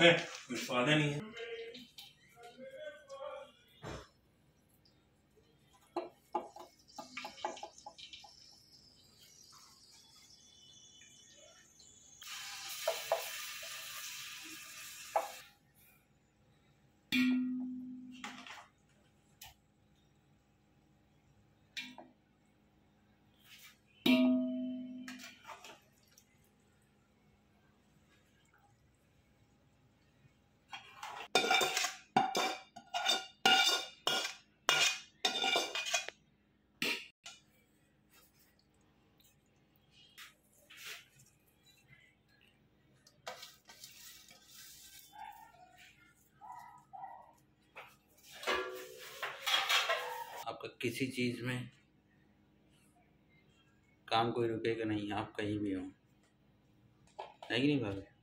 है कोई स्वाद ही नहीं है किसी चीज़ में काम कोई रुकेगा नहीं आप कहीं भी हो। नहीं भाभी?